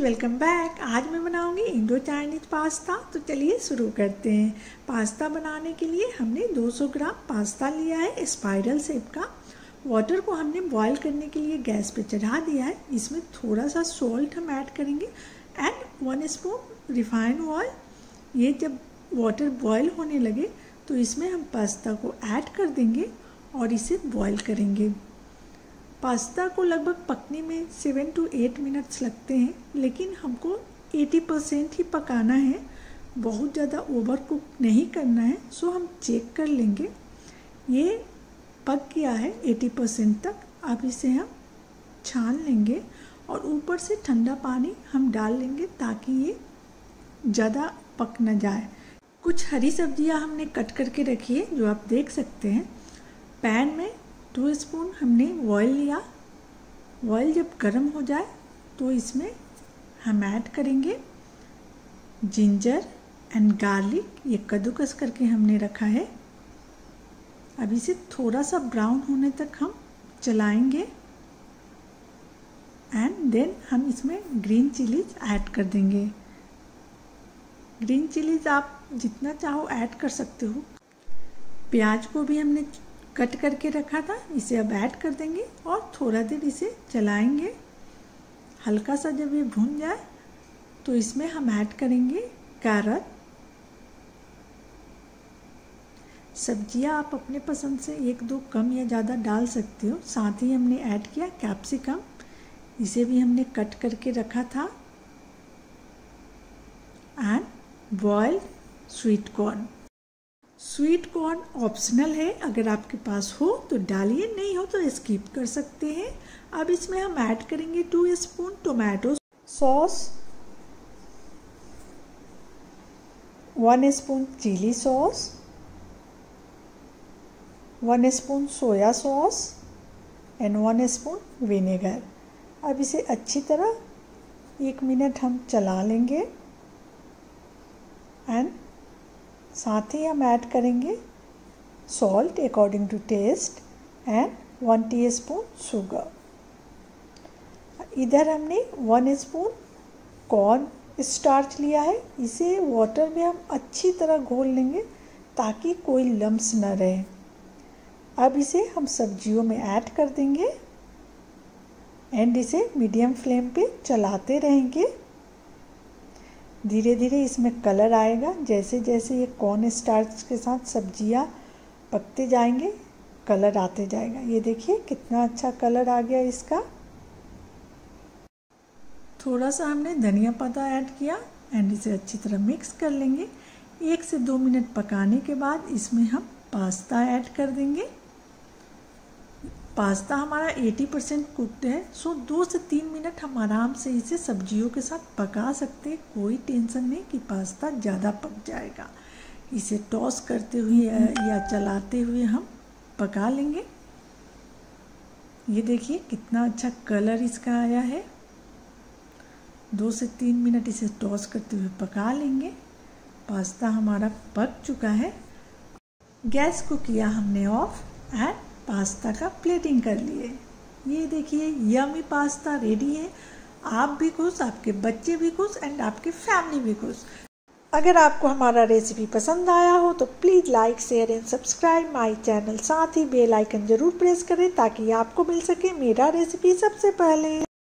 Welcome back आज मैं बनाऊँगी इंडो चाइनीज़ पास्ता तो चलिए शुरू करते हैं। पास्ता बनाने के लिए हमने 200 ग्राम पास्ता लिया है स्पाइरल सेप का। वाटर को हमने बॉईल करने के लिए गैस पे चढ़ा दिया है। इसमें थोड़ा सा सॉल्ट हम ऐड करेंगे। And one spoon refined oil ये जब वाटर बॉयल होने लगे तो इसमें हम पास्ता को ऐड कर देंगे। और इसे बॉयल करेंगे। पास्ता को लगभग पकने में सेवन टू एट मिनट्स लगते हैं, लेकिन हमको एटी परसेंट ही पकाना है। बहुत ज़्यादा ओवर कुक नहीं करना है सो हम चेक कर लेंगे। ये पक गया है एटी परसेंट तक। अब इसे हम छान लेंगे और ऊपर से ठंडा पानी हम डाल लेंगे ताकि ये ज़्यादा पक न जाए। कुछ हरी सब्ज़ियाँ हमने कट करके रखी है, जो आप देख सकते हैं। पैन में टू स्पून हमने ऑयल लिया। ऑयल जब गर्म हो जाए तो इसमें हम ऐड करेंगे जिंजर एंड गार्लिक ये कद्दूकस करके हमने रखा है। अब इसे थोड़ा सा ब्राउन होने तक हम चलाएँगे। एंड देन हम इसमें ग्रीन चिलीज ऐड कर देंगे। ग्रीन चिलीज आप जितना चाहो ऐड कर सकते हो। प्याज को भी हमने कट करके रखा था, इसे अब ऐड कर देंगे और थोड़ा देर इसे चलाएँगे। हल्का सा जब ये भून जाए तो इसमें हम ऐड करेंगे कैरट सब्ज़ियाँ आप अपने पसंद से एक दो कम या ज़्यादा डाल सकते हो, साथ ही हमने ऐड किया कैप्सिकम इसे भी हमने कट करके रखा था। And boil sweet corn sweet corn optional है, अगर आपके पास हो तो डालिए, नहीं हो तो स्किप कर सकते हैं। अब इसमें हम ऐड करेंगे two spoon tomato sauce one spoon chilli sauce one spoon soya sauce and one spoon vinegar अब इसे अच्छी तरह एक मिनट हम चला लेंगे। एंड साथ ही हम ऐड करेंगे salt according to taste and one tea spoon sugar इधर हमने वन स्पून कॉर्न स्टार्च लिया है। इसे वाटर में हम अच्छी तरह घोल लेंगे ताकि कोई लम्स न रहे। अब इसे हम सब्जियों में ऐड कर देंगे। एंड इसे मीडियम फ्लेम पे चलाते रहेंगे। धीरे धीरे इसमें कलर आएगा। जैसे जैसे ये कॉर्न स्टार्च के साथ सब्ज़ियाँ पकते जाएँगे, कलर आते जाएगा। ये देखिए कितना अच्छा कलर आ गया इसका। थोड़ा सा हमने धनिया पत्ता ऐड किया एंड इसे अच्छी तरह मिक्स कर लेंगे। एक से दो मिनट पकाने के बाद इसमें हम पास्ता ऐड कर देंगे। पास्ता हमारा 80 परसेंट कुकड है, सो दो से तीन मिनट हम आराम से इसे सब्जियों के साथ पका सकते हैं, कोई टेंशन नहीं कि पास्ता ज़्यादा पक जाएगा। इसे टॉस करते हुए या चलाते हुए हम पका लेंगे। ये देखिए कितना अच्छा कलर इसका आया है। दो से तीन मिनट इसे टॉस करते हुए पका लेंगे। पास्ता हमारा पक चुका है। गैस को किया हमने ऑफ़ एंड पास्ता का प्लेटिंग कर लिए। ये देखिए यमी पास्ता रेडी है। आप भी खुश, आपके बच्चे भी खुश एंड आपके फैमिली भी खुश। अगर आपको हमारा रेसिपी पसंद आया हो तो please like share and subscribe my channel साथ ही बेल आइकन ज़रूर प्रेस करें ताकि आपको मिल सके मेरा रेसिपी सबसे पहले।